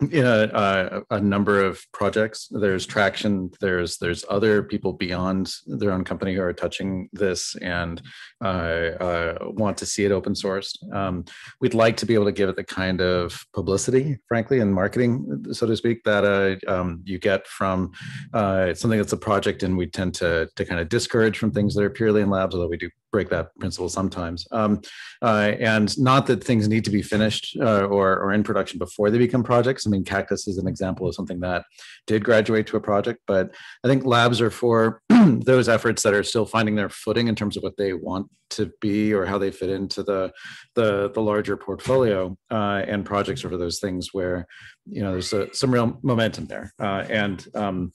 in a, a, a, number of projects. There's traction. There's there's other people beyond their own company who are touching this and uh, uh, want to see it open sourced. Um, we'd like to be able to give it the kind of publicity, frankly, and marketing, so to speak, that uh, um, you get from uh, something that's a project, and we tend to to kind of discourage from things that are purely in labs, although we do break that principle sometimes. Um, uh, and not that things need to be finished uh, or, or in production before they become projects. I mean, Cactus is an example of something that did graduate to a project, but I think labs are for those efforts that are still finding their footing in terms of what they want to be or how they fit into the the, the larger portfolio. Uh, and projects are for those things where you know there's a, some real momentum there. Uh, and um,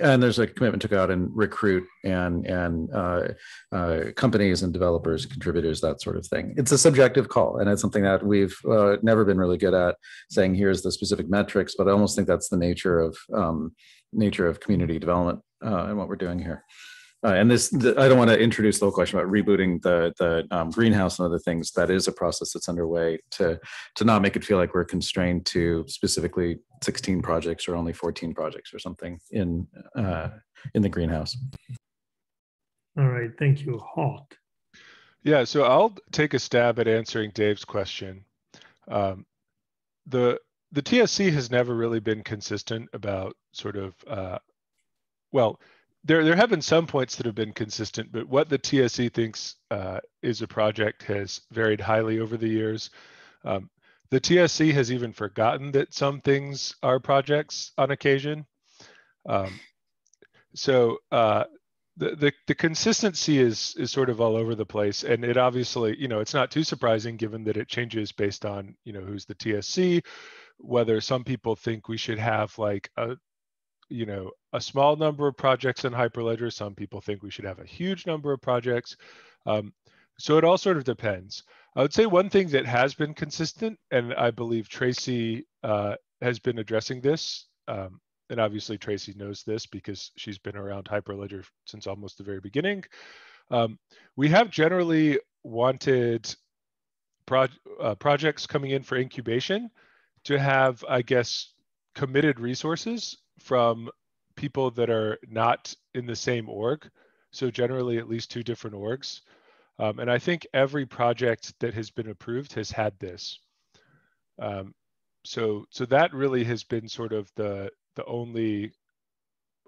and there's a commitment to go out and recruit and and uh, uh, companies and developers, contributors, that sort of thing. It's a subjective call, and it's something that we've uh, never been really good at saying here's the specific metrics. But I almost think that's the nature of um, nature of community development uh, and what we're doing here. Uh, and this, the, I don't want to introduce the whole question about rebooting the the um, greenhouse and other things. That is a process that's underway to to not make it feel like we're constrained to specifically 16 projects or only 14 projects or something in uh, in the greenhouse. All right, thank you, Hart. Yeah, so I'll take a stab at answering Dave's question. Um, the the TSC has never really been consistent about sort of uh, well there there have been some points that have been consistent, but what the TSC thinks uh, is a project has varied highly over the years. Um, the TSC has even forgotten that some things are projects on occasion. Um, so uh, the, the the consistency is is sort of all over the place, and it obviously you know it's not too surprising given that it changes based on you know who's the TSC, whether some people think we should have like a you know a small number of projects in Hyperledger. Some people think we should have a huge number of projects. Um, so it all sort of depends. I would say one thing that has been consistent, and I believe Tracy uh, has been addressing this, um, and obviously Tracy knows this because she's been around Hyperledger since almost the very beginning. Um, we have generally wanted pro uh, projects coming in for incubation to have, I guess, committed resources from people that are not in the same org. So generally at least two different orgs. Um, and I think every project that has been approved has had this. Um, so, so that really has been sort of the, the only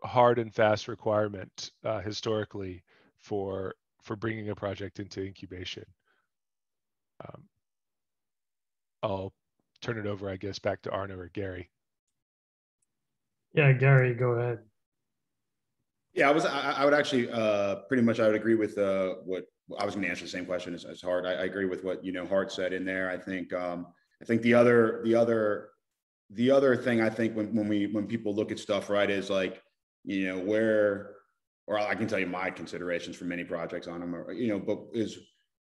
hard and fast requirement uh, historically for, for bringing a project into incubation. Um, I'll turn it over, I guess, back to Arnaud or Gary. Yeah, Gary, go ahead. Yeah, I was. I, I would actually uh, pretty much. I would agree with uh, what I was going to answer the same question as, as Hart. I, I, agree with what you know Hart said in there. I think. Um, I think the other the other the other thing I think when when we when people look at stuff right is like you know where or I can tell you my considerations for many projects on them or you know but is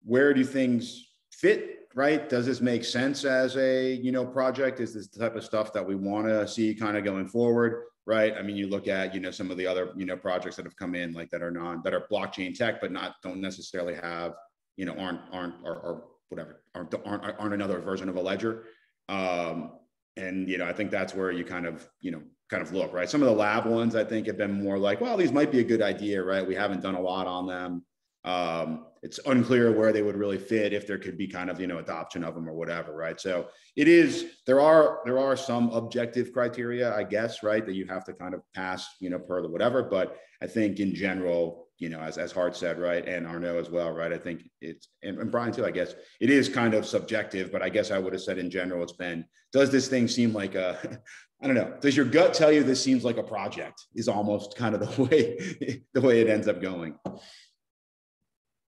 where do things fit right? Does this make sense as a you know project? Is this the type of stuff that we want to see kind of going forward? Right. I mean, you look at you know some of the other you know projects that have come in like that are non that are blockchain tech, but not don't necessarily have you know aren't aren't or, or whatever aren't, aren't aren't another version of a ledger. Um, and you know, I think that's where you kind of you know kind of look right. Some of the lab ones I think have been more like, well, these might be a good idea, right? We haven't done a lot on them. Um, it's unclear where they would really fit if there could be kind of you know adoption of them or whatever right so it is there are there are some objective criteria i guess right that you have to kind of pass you know per the whatever but i think in general you know as, as hart said right and arnaud as well right i think it's and, and brian too i guess it is kind of subjective but i guess i would have said in general it's been does this thing seem like a I don't know. Does your gut tell you this seems like a project? Is almost kind of the way the way it ends up going.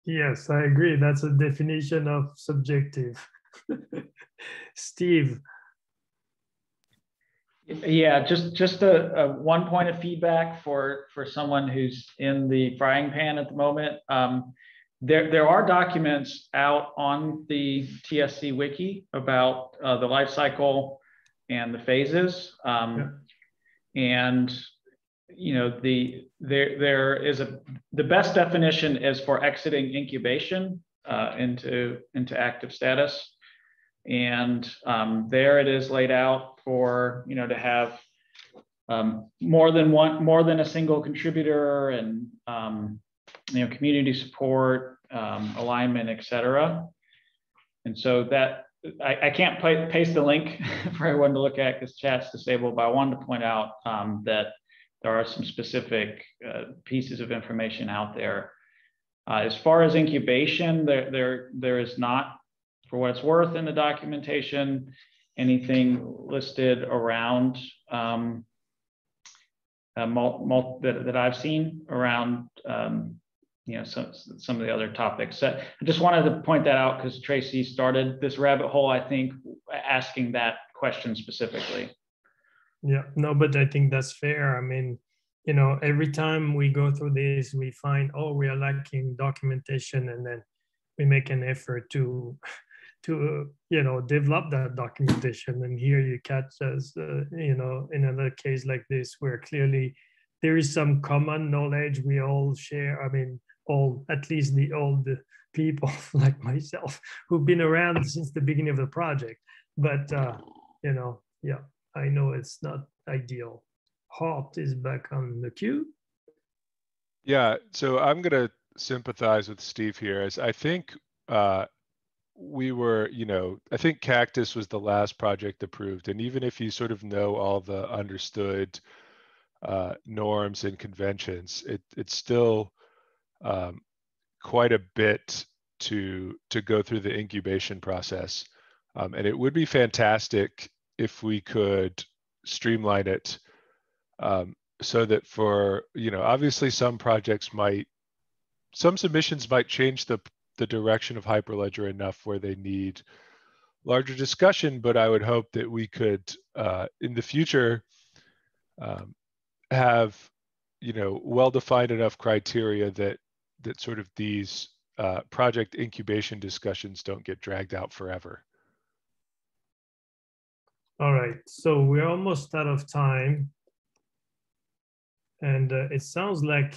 Yes, I agree. That's a definition of subjective. Steve. Yeah, just just a, a, one point of feedback for for someone who's in the frying pan at the moment. Um, there there are documents out on the TSC wiki about uh, the life cycle and the phases. Um, yeah. and you know the there there is a the best definition is for exiting incubation uh, into into active status. And um, there it is laid out for you know to have um, more than one more than a single contributor and um, you know community support um, alignment etc and so that I, I can't paste the link for everyone to look at because chat's disabled but i wanted to point out um, that there are some specific uh, pieces of information out there uh, as far as incubation there there there is not for what it's worth in the documentation, anything listed around um, uh, that, that I've seen around um, you know some some of the other topics. So I just wanted to point that out because Tracy started this rabbit hole. I think asking that question specifically. Yeah, no, but I think that's fair. I mean, you know, every time we go through this, we find oh we are lacking documentation, and then we make an effort to to you know develop that documentation. And here you catch us uh, you know in another case like this where clearly there is some common knowledge we all share. I mean all at least the old people like myself who've been around since the beginning of the project. But uh, you know yeah i know it's not ideal hart is back on the queue yeah so i'm going to sympathize with steve here as i think uh, we were, you know, I think Cactus was the last project approved. And even if you sort of know all the understood uh, norms and conventions, it, it's still um, quite a bit to to go through the incubation process. Um, and it would be fantastic if we could streamline it um, so that for, you know, obviously some projects might, some submissions might change the the direction of Hyperledger enough where they need larger discussion, but I would hope that we could, uh, in the future, um, have, you know, well-defined enough criteria that that sort of these uh, project incubation discussions don't get dragged out forever. All right, so we're almost out of time. And uh, it sounds like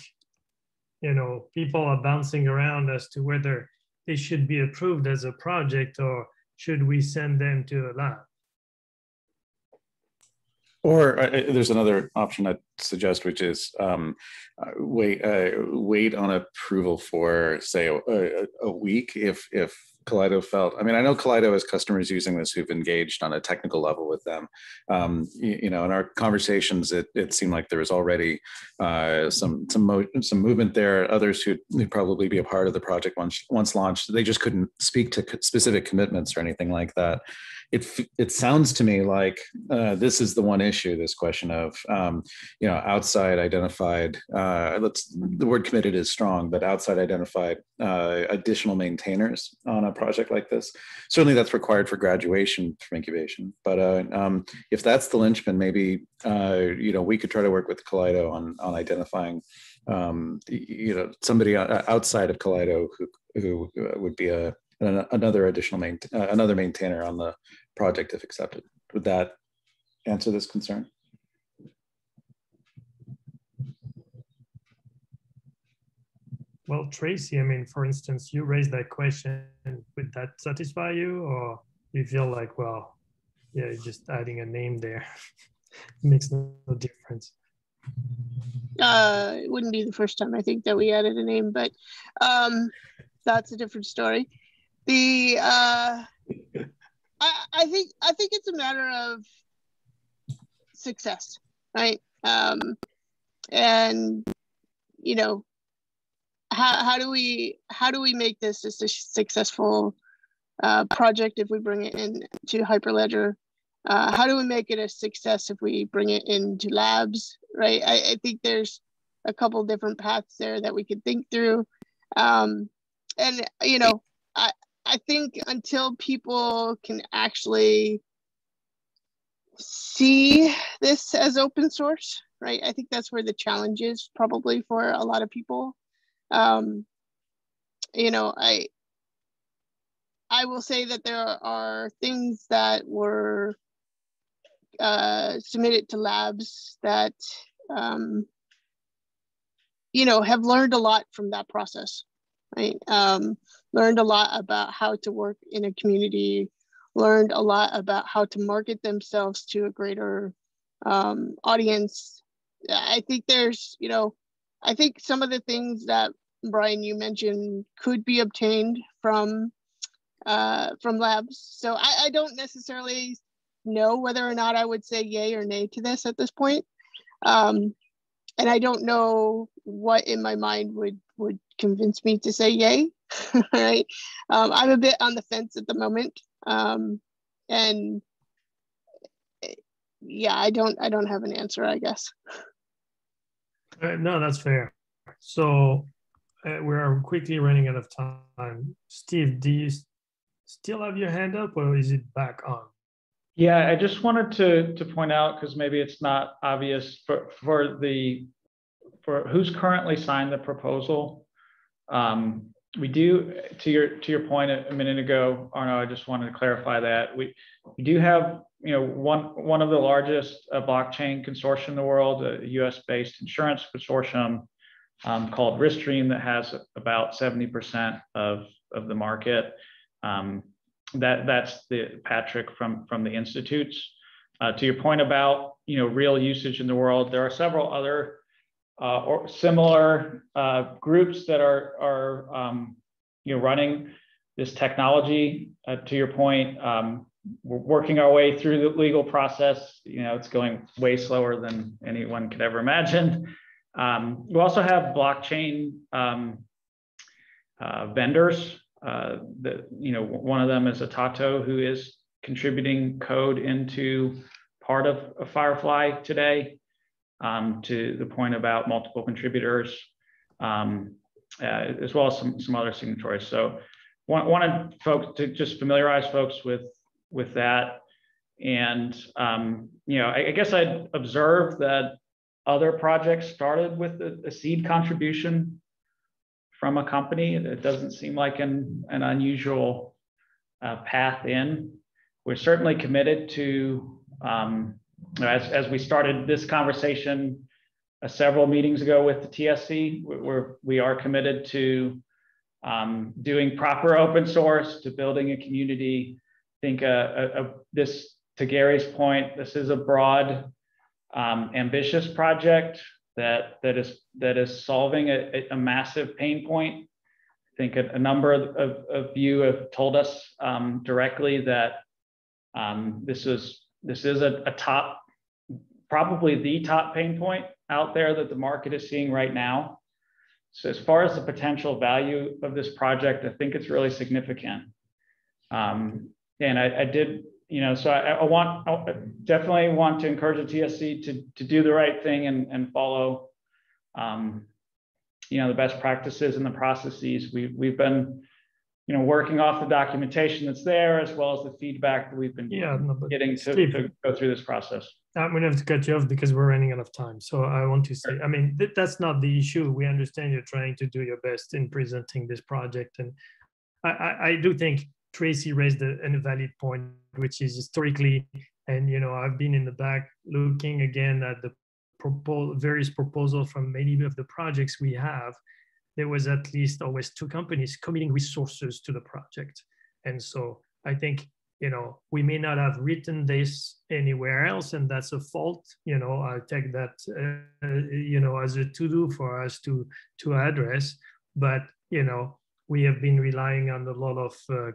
you know, people are bouncing around as to whether they should be approved as a project or should we send them to a lab? Or uh, uh there's another option I'd suggest, which is um, uh, wait uh, wait on approval for say a, a, week if if Kaleido felt. I mean, I know Kaleido has customers using this who've engaged on a technical level with them. Um, you, you, know, in our conversations, it, it seemed like there was already uh, some some mo- some movement there. Others who'd, who'd, probably be a part of the project once once launched, they just couldn't speak to specific commitments or anything like that it it sounds to me like uh, this is the one issue. This question of um, you know outside identified. Uh, let's the word committed is strong, but outside identified uh, additional maintainers on a project like this. Certainly, that's required for graduation from incubation. But uh, um, if that's the linchpin, maybe uh, you know we could try to work with Kaleido on on identifying um, you know somebody outside of Kaleido who who would be a another additional main, uh, another maintainer on the project if accepted. Would that answer this concern? Well, Tracy, I mean, for instance, you raised that question. Would that satisfy you, or you feel like, well, yeah, just adding a name there makes no difference? Uh, it wouldn't be the first time I think that we added a name, but um, that's a different story. The uh, I, I think I think it's a matter of success, right? Um, and you know, how how do we how do we make this a successful uh, project if we bring it in to Hyperledger? Uh, how do we make it a success if we bring it into labs, right? I, I think there's a couple different paths there that we could think through. Um, and you know, I, I think until people can actually see this as open source, right? I think that's where the challenge is probably for a lot of people. Um, you know, I I will say that there are things that were uh, submitted to labs that um, you know have learned a lot from that process right? Um, learned a lot about how to work in a community learned a lot about how to market themselves to a greater um, audience. I think there's you know i think some of the things that brian you mentioned could be obtained from uh, from labs. So I, I don't necessarily know whether or not i would say yay or nay to this at this point. Um, and I don't know what in my mind would would convince me to say yay. right, um, I'm a bit on the fence at the moment, um, and yeah, I don't I don't have an answer. I guess. Uh, no, that's fair. So uh, we are quickly running out of time. Steve, do you still have your hand up, or is it back on? Yeah, I just wanted to to point out because maybe it's not obvious for for the for who's currently signed the proposal. Um, we do to your to your point a, a minute ago, Arnaud. I just wanted to clarify that we we do have you know one one of the largest uh, blockchain consortium in the world, a U.S. based insurance consortium um, called Riskstream that has about seventy percent of of the market. Um, that that's the Patrick from from the institutes. Uh, to your point about you know real usage in the world, there are several other uh, or similar uh, groups that are are um, you know running this technology. Uh, to your point, um, we're working our way through the legal process. You know, it's going way slower than anyone could ever imagine. Um, we also have blockchain um, uh, vendors uh, you know, one of them is Atato, who is contributing code into part of, of Firefly today, um, to the point about multiple contributors, um, uh, as well as some, some other signatories. So want, wanted folks to just familiarize folks with, with that. And, um, you know, I, I, guess I'd observed that other projects started with a, a seed contribution from a company. It doesn't seem like an, an unusual uh, path in. We're certainly committed to, um, as, as we started this conversation uh, several meetings ago with the TSC, we're, we are committed to um, doing proper open source, to building a community. I think uh, uh, uh, this, to Gary's point, this is a broad, um, ambitious project that that is that is solving a, a massive pain point. I think a, a number of, of, of, you have told us um, directly that um, this is this is a, a top, probably the top pain point out there that the market is seeing right now. So as far as the potential value of this project, I think it's really significant. Um, and I, I, did you know, so I, I want I definitely want to encourage the TSC to to do the right thing and and follow, um, you know, the best practices and the processes. We've we've been, you know, working off the documentation that's there as well as the feedback that we've been yeah, getting to, Steve, to go through this process. I'm going to have to cut you off because we're running out of time. So I want to say, I mean, th that's not the issue. We understand you're trying to do your best in presenting this project, and I, I, I do think Tracy raised a, an valid point, which is historically, and you know, I've been in the back looking again at the propo- various proposals from many of the projects we have. There was at least always two companies committing resources to the project, and so I think you know we may not have written this anywhere else, and that's a fault. You know, I take that uh, you know as a to do for us to to address, but you know we have been relying on a lot of uh,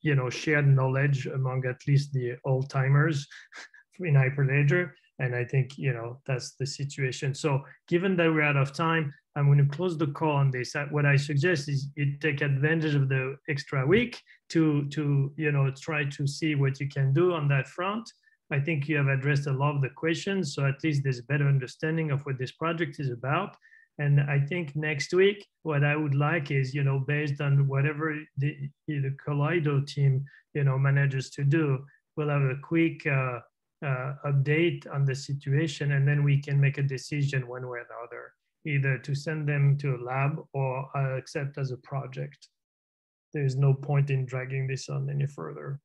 you know, shared knowledge among at least the old timers in Hyperledger. And I think, you know, that's the situation. So given that we're out of time, I'm going to close the call on this. What I suggest is you take advantage of the extra week to, to, you know, try to see what you can do on that front. I think you have addressed a lot of the questions. So at least there's a better understanding of what this project is about. And I think next week, what I would like is, you know, based on whatever the, the Kaleido team, you know, manages to do, we'll have a quick uh, uh, update on the situation, and then we can make a decision one way or the other, either to send them to a lab or uh, accept as a project. There's no point in dragging this on any further.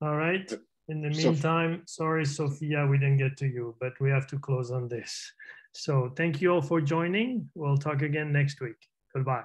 All right. In the meantime, sorry, Sophia, we didn't get to you, but we have to close on this. So thank you all for joining. We'll talk again next week. Goodbye.